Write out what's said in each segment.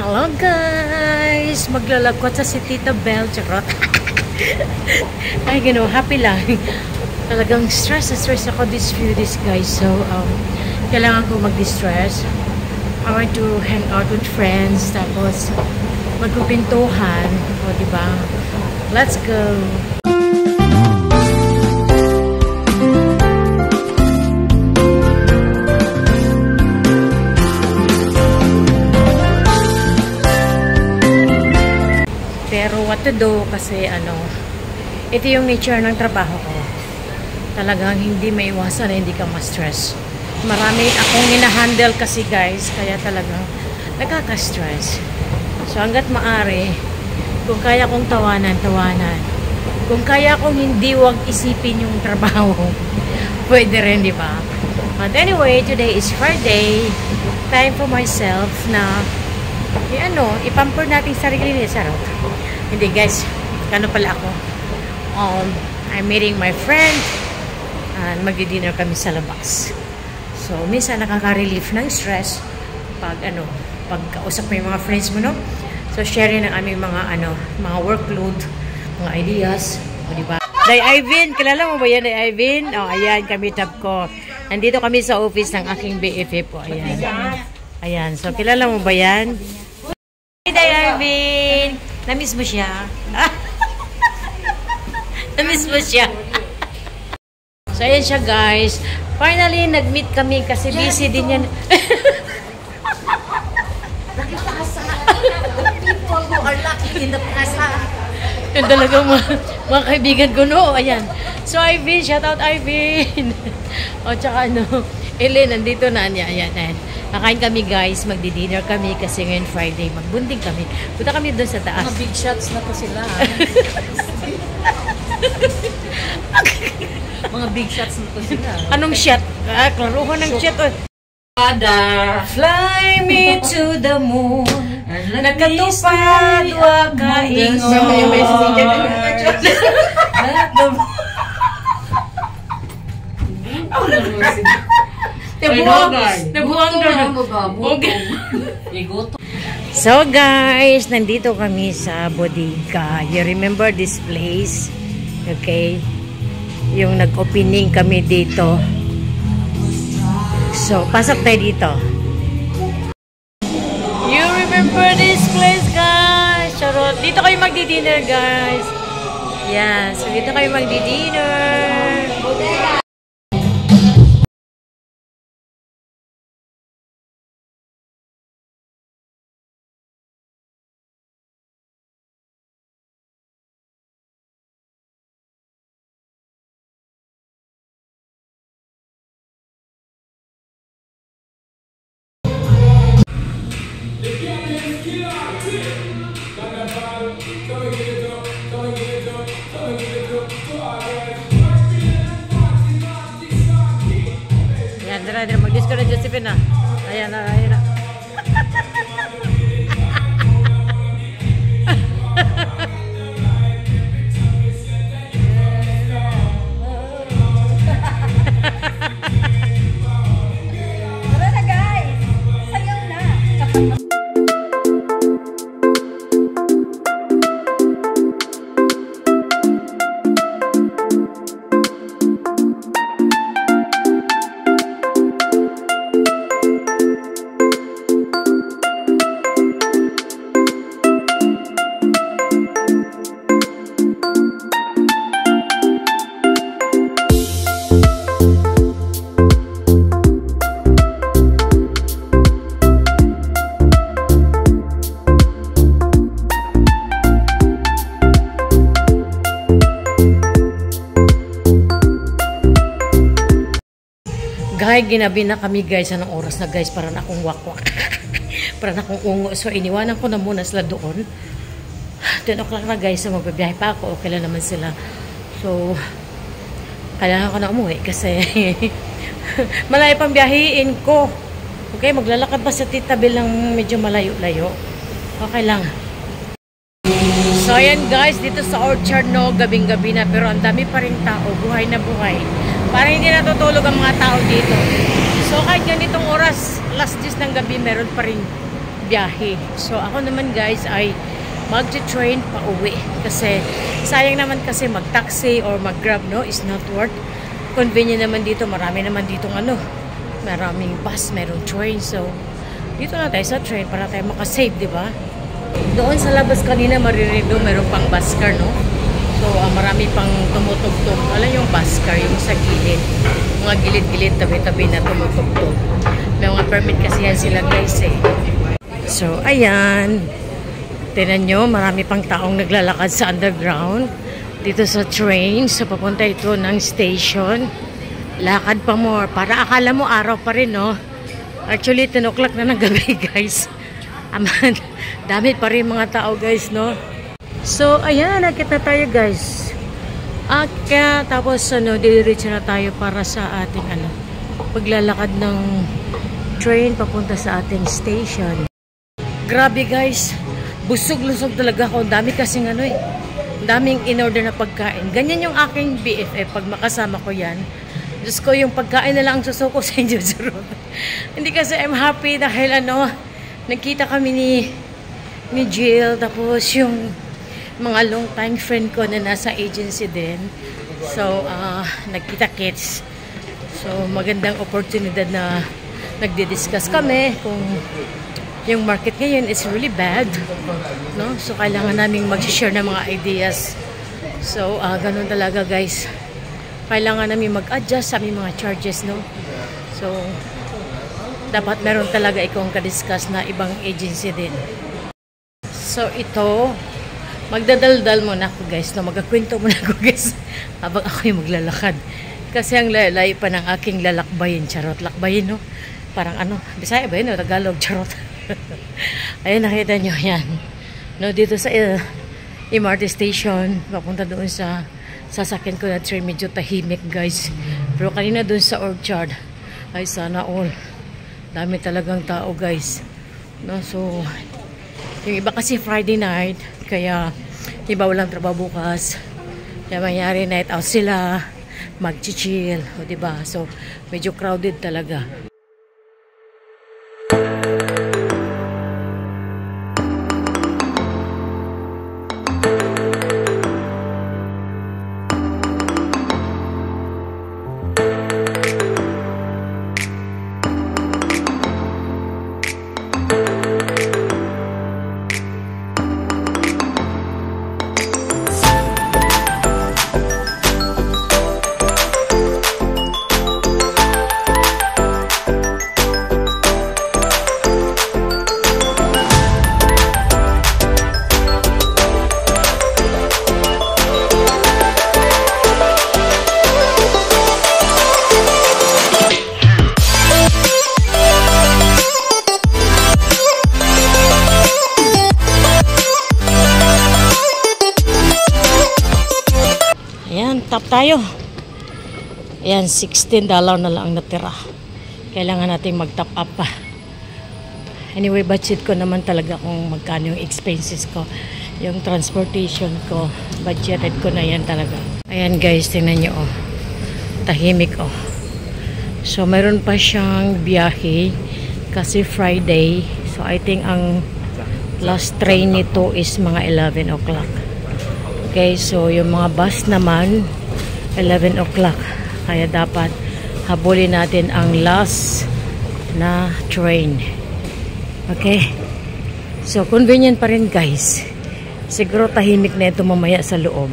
Hello guys! Maglalagkot sa si Tita Belle. Charot. Ay, gano, happy lang. Talagang stress na stress ako this few days guys. So, um, kailangan ko mag-distress. I want to hang out with friends. Tapos, magpupintuhan. O, diba? Let's go! What to do kasi ano, ito yung nature ng trabaho ko. Talagang hindi maiwasan na hindi ka ma-stress. Marami akong hinahandle kasi guys, kaya talagang nakaka-stress. So hanggat maari, kung kaya kong tawanan, tawanan. Kung kaya kong hindi wag isipin yung trabaho, pwede rin, di ba? But anyway, today is Friday. Time for myself na eh, ano, ipamper natin sarili ni Sarot. Hindi guys, kano pala ako. Um, I'm meeting my friend and magdi-dinner kami sa labas. So, minsan nakaka-relief ng stress pag ano, pag kausap mo yung mga friends mo, no? So, sharing ng aming mga ano, mga workload, mga ideas, o diba? Day Ivan, kilala mo ba yan, Day Ivan? Oh, ayan, kami tab ko. Nandito kami sa office ng aking BFF po, ayan. Ayan, so kilala mo ba yan? Hey, Day Ivan! Namiss mo siya? Namiss mo siya? so, ayan siya guys. Finally, nag-meet kami kasi busy din yan. people who are lucky in the plaza. Yung talagang mga, mga kaibigan ko, no? Ayan. So, Ivan, shout out Ivan. o, tsaka ano, Ellen, nandito na niya. Ayan, ayan. Nakain kami, guys. Magdi-dinner kami kasi ngayon Friday. Magbunding kami. Punta kami doon sa taas. Mga big shots na to sila. Mga big shots na to sila. Anong shot? Ah, klaruhan ng shot. Oh. Father, Fly me to the moon. Nakatupad, wag kaingon. Let the Nabuang, nabuang Igoto. So guys, nandito kami sa bodega. You remember this place? Okay? Yung nag-opening kami dito. So, pasok tayo dito. You remember this place, guys? Charot. Dito kayo magdi-dinner, guys. Yan. So, dito kayo magdi-dinner. Dira, dira. Mag-disco ginabi na kami guys. Anong oras na guys? Para na akong wakwak. para na akong ungo. So, iniwanan ko na muna sila doon. 10 o'clock na guys. So, magbabiyahe pa ako. Okay lang naman sila. So, kailangan ko na umuwi kasi malayo pang biyahiin ko. Okay, maglalakad pa sa titabil ng medyo malayo-layo. Okay lang. So, ayan guys, dito sa Orchard, no, gabing-gabi na. Pero ang dami pa rin tao, buhay na buhay. Parang hindi natutulog ang mga tao dito. So, kahit ganitong oras, last 10 ng gabi, meron pa rin biyahe. So ako naman guys ay mag-train pa uwi. Kasi sayang naman kasi mag-taxi or mag-grab no is not worth. Convenient naman dito. Marami naman dito ano. Maraming bus, merong train. So dito na tayo sa train para tayo makasave, di ba? Doon sa labas kanina maririnig meron pang bus car, no? So, ah, marami pang tumutugtog. Alam yung bus car, yung sa gilid. Mga gilid-gilid, tabi-tabi na tumutugtog. May mga permit kasi yan sila guys eh. So, ayan. Tinan nyo, marami pang taong naglalakad sa underground. Dito sa train. So, papunta ito ng station. Lakad pa more. Para akala mo araw pa rin, no? Actually, 10 o'clock na ng gabi, guys. Aman, dami pa rin mga tao, guys, no? So, ayan, nakita tayo, guys. At kaya, tapos, ano, diliritsa na tayo para sa ating, ano, paglalakad ng train papunta sa ating station. Grabe, guys. Busog-lusog talaga ako. Ang dami kasing, ano, eh. Daming in-order na pagkain. Ganyan yung aking BFF pag makasama ko yan. Diyos ko, yung pagkain na lang ang susuko sa inyo. Hindi kasi I'm happy dahil ano, nagkita kami ni ni Jill, tapos yung mga long time friend ko na nasa agency din. So, ah nagkita kits. So, magandang oportunidad na nagdi-discuss kami kung yung market ngayon is really bad. No? So, kailangan naming mag-share ng mga ideas. So, ah ganun talaga guys kailangan namin mag-adjust sa aming mga charges, no? So, dapat meron talaga ikong kadiscuss na ibang agency din. So, ito, magdadaldal muna ako, guys. No? Magkakwento muna ako, guys, habang ako yung maglalakad. Kasi ang lalay pa ng aking lalakbayin, charot. Lakbayin, no? Parang ano, Bisaya ba yun, no? Tagalog, charot. Ayun, nakita nyo yan. No, dito sa uh, MRT station, papunta doon sa sasakyan ko na train medyo tahimik guys pero kanina dun sa orchard ay sana all dami talagang tao guys no so yung iba kasi Friday night kaya iba walang trabaho bukas. Kaya mayari night out sila mag-chill o diba so medyo crowded talaga Tap tayo. Ayan, 16 dollar na lang ang natira. Kailangan nating mag-top up pa. Anyway, budget ko naman talaga kung magkano yung expenses ko. Yung transportation ko, budgeted ko na yan talaga. Ayan guys, tingnan nyo oh. Tahimik oh. So, meron pa siyang biyahe kasi Friday. So, I think ang last train nito is mga 11 o'clock. Okay, so yung mga bus naman 11 o'clock. Kaya dapat habulin natin ang last na train. Okay? So, convenient pa rin guys. Siguro tahimik na ito mamaya sa loob.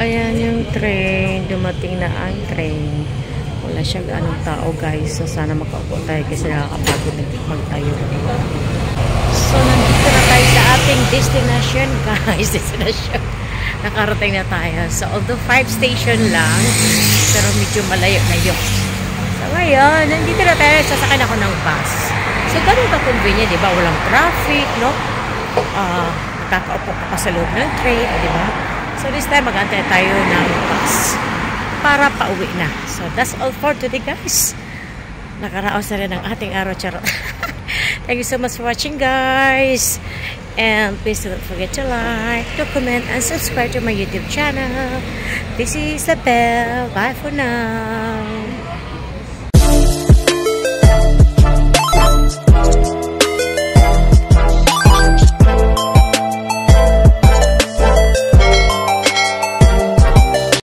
Ayan yung train. Dumating na ang train. Wala siyang anong tao guys. So, sana makaupo tayo kasi nakakapagod na magtayo. So, nandito na tayo sa ating destination guys. Destination nakarating na tayo. So, although 5 station lang, pero medyo malayo na yun. So, ngayon, nandito na tayo, sasakyan ako ng bus. So, ganun ka convenient, di ba? Walang traffic, no? Uh, nakakaupo ka pa sa loob ng train, di ba? So, this time, mag-antay tayo ng bus para pauwi na. So, that's all for today, guys. Nakaraos na rin ang ating araw, charot. Thank you so much for watching, guys. And please don't forget to like, to comment, and subscribe to my YouTube channel. This is the bell. Bye for now.